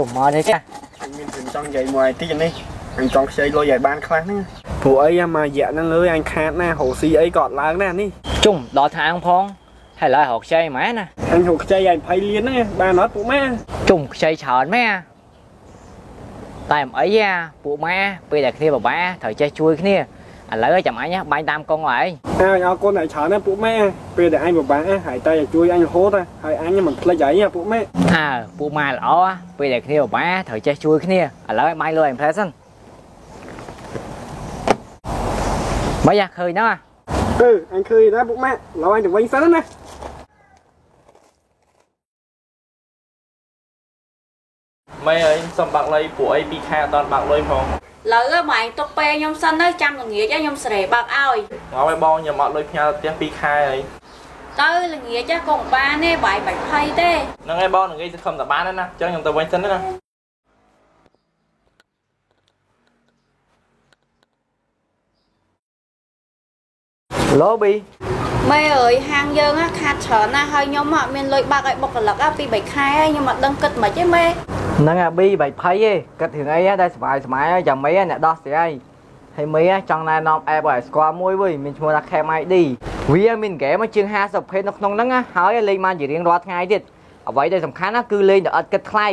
ុំមកនេះចា អញមានរឿងចង់និយាយមួយតិចនេះអញចង់ខ្ចីលុយឲ្យបានខ្លះហ្នឹងព្រោះអីមករយៈហ្នឹងអើយអញខាតណារកស៊ីអីក៏អត់ឡើងដែរនេះ ជុំដល់ທາງផងហើយឡើយរកខ្ចីម៉ែណា អញរកខ្ចីឲ្យ20លានហ្នឹងបានអត់ពួកម៉ែ ជុំខ្ចីច្រើនម៉ែតែមិនអីទេពួកម៉ែពេលដែលគ្នាពិបាកត្រូវចេះជួយគ្នា ឥឡូវចាំអញបាញ់តាមកងហើយអើអរគុណឲ្យច្រើនណាស់ពួកម៉ែពេលដែលអញពិបាកហើយតែឲ្យជួយអញរហូតហើយអញមិនភ្លេចអីណាពួកម៉ែអើពួកម៉ែល្អពេលដែលគ្នាពិបាកត្រូវចេះជួយគ្នាឥឡូវឲ្យបាញ់លុយអេមផ្លែសិនមកយ៉ាឃើញហ្នឹងអឺអញឃើញដែរពួកម៉ែឡូវអញទៅវិញសិនណា ម៉ែអើយសុំបាក់លុយពួកអីពីរខែអត់ដល់បាក់លុយផងលើម៉ែទុកពេលខ្ញុំសិនទៅចាំល្ងាចខ្ញុំសេរីបើកឲ្យមកឲ្យបងខ្ញុំអត់លុយផ្ញើផ្ទះពីរខែហើយទៅល្ងាចក៏មិនបានទេបាយបាច់ភ័យទេហ្នឹងហើយបងនឹងងាយសង្ឃឹមតែបានហើយណាអញ្ចឹងខ្ញុំទៅវិញសិនណាឡូប៊ីម៉ែអើយហាងយើងណាខាតច្រើនណាស់ហើយខ្ញុំអត់មានលុយបើកឲ្យបុគ្គលិកពី3ខែហើយខ្ញុំអត់ដឹងគិតមិនទេម៉ែ ហ្នឹងអាប៊ីបាច់ភ័យទេគិតរឿងអីដែរស្បាយស្បាយចាំមីអ្នកដោះស្រាយហើយមីចង់ណែនាំអេបឲ្យស្គាល់មួយវិញមានឈ្មោះថា Cam ID វាមានហ្គេមជាង50ភេទនៅក្នុងហ្នឹងហើយលេងបានជារៀងរាល់ថ្ងៃទៀតអ្វីដែលសំខាន់ណាគឺលេងតែអត់គិតថ្លៃ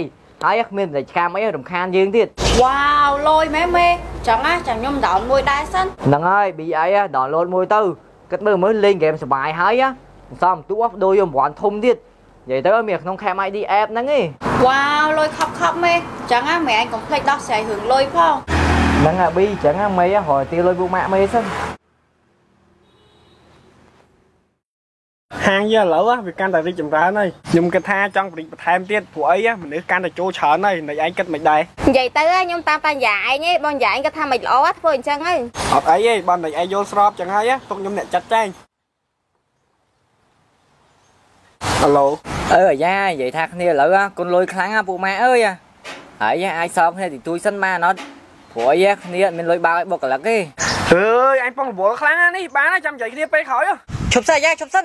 ហើយគ្មានតែឆ្កាមអីរំខានយើងទៀតវ៉ាវលុយម៉ែម៉ែចឹងណាចាំខ្ញុំដោនមួយដែរសិនហ្នឹងហើយ BI ដោនឡូតមួយទៅគិតមើលមើលលេងហ្គេមសបាយហើយសំទូបដូរយករង្វាន់ធំទៀត និយាយទៅមានក្នុង Cam ID app ហ្នឹងឯងវ៉ាវលុយខប់ខប់ម៉ែចឹងណាម៉ែអញកុំភ្លេចដោះស្រាយរឿងលុយផងហ្នឹងអាប៊ីចឹងមីរយទីលុយពួកម៉ាក់មីសិនហាងយើងឥឡូវវាកាន់តែរីកចម្រើនហើយខ្ញុំគិតថាចង់បរិបន្ថែមទៀតព្រោះអីមនុស្សកាន់តែចូលច្រើនហើយនៃឯងគិតមិនដែរនិយាយទៅខ្ញុំតាមតាយ៉ាឯងឯងបងយ៉ាឯងគាត់ថាមិនល្អធ្វើអញ្ចឹងហើយអត់អីទេបើនៃឯងយល់ស្របចឹងហើយទុកខ្ញុំអ្នកចាត់ចែងអាឡូ អឺអាយ៉ានិយាយថាគ្នាឥឡូវកូនលុយខ្លាំងពួកម៉ាក់អើយហើយអាចសងគ្នាទីទួយសិនបានអត់ព្រោះអីគ្នាអត់មានលុយបើកឲ្យបុគ្គលិកទេអើយអញប៉ងរវល់ខ្លាំងណាស់នេះបានហើយចាំនិយាយគ្នាពេលក្រោយហ៎ឈប់សិនអាយ៉ាឈប់សិន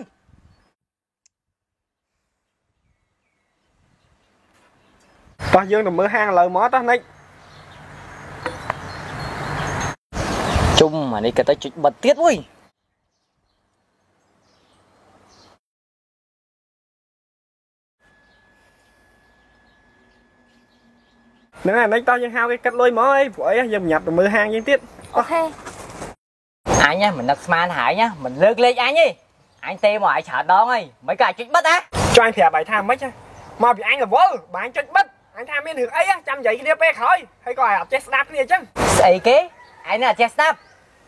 តោះយើងទៅមើលហាងឥឡូវមកតោះនិចជុំអានេះក៏ទៅជិចបិទទៀតអុយ ហ្នឹងហើយនិចតោះយើងហៅគេកាត់លុយមកអីព្រោះអីយើងញ៉ាប់ទៅមើលហាងយើងទៀតអូខេអញមិននឹកស្មានហើយណាមិនលើកលេខអញទេអញទេមកឲ្យច្រើនដងហើយមិនក៏ឲ្យជិចបិទហ៎ចុះអញប្រាប់បាយថាម៉េចមកពីអញរវល់បើអញចុចបិទអញថាមានរឿងអីចាំនិយាយគ្នាពេលក្រោយហើយក៏ឲ្យអត់ចេះស្ដាប់គ្នាអញ្ចឹងស្អីគេអញនេះអត់ចេះស្ដាប់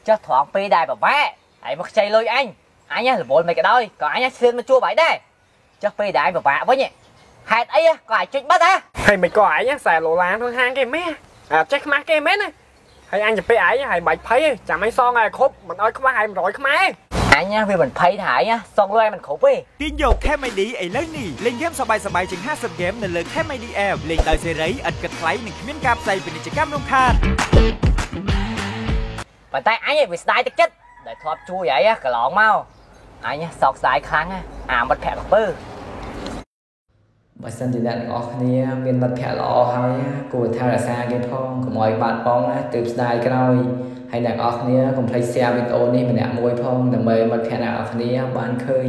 ចុះត្រង់ពេលដែរប្របែហើយមកខ្ចីលុយអញអញរវល់មិនក៏ដោយក៏អញស្លៀនមកជួបហើយដែរចុះពេលដែរប្របាវិញហេតុអីក៏ឲ្យជិចបិទហ៎ ហើយមិនក៏អញខ្សែឡូឡាក្នុងហាងគេមែនអត់ចេះខ្មាស់គេមែនណាហើយអញទៅពេលអញហើយបាច់ភ័យចាំអញសងឲ្យគ្រប់មិនឲ្យខ្មាស់ឲ្យ100ខ្មែរអញវាមិនភ័យថាអញសងលុយឲ្យមិនគ្រប់ទេទាញយក Cam ID ឥឡូវនេះលេងហ្គេមសប្បាយៗជាង50ហ្គេមនៅលើ Cam ID App លេងដោយសេរីឥតគិតថ្លៃនិងគ្មានការផ្សាយពាណិជ្ជកម្មរំខានប៉ុន្តែអញវាស្ដាយទឹកចិត្តដែលធ្លាប់ជួយហើយកន្លងមកអញសោកស្ដាយខ្លាំងអាមិត្តភក្តិកំពើ បើសិនជាអ្នកទាំងអស់គ្នាមានមិត្តភក្តិល្អហើយគួរថែរក្សាគេផងកុំឲ្យបាត់បង់ណាទើបស្ដាយក្រោយហើយអ្នកទាំងអស់គ្នាកុំភ្លេច share វីដេអូនេះម្នាក់មួយផងដើម្បីមិត្តភក្តិអ្នកទាំងអស់គ្នាបានឃើញ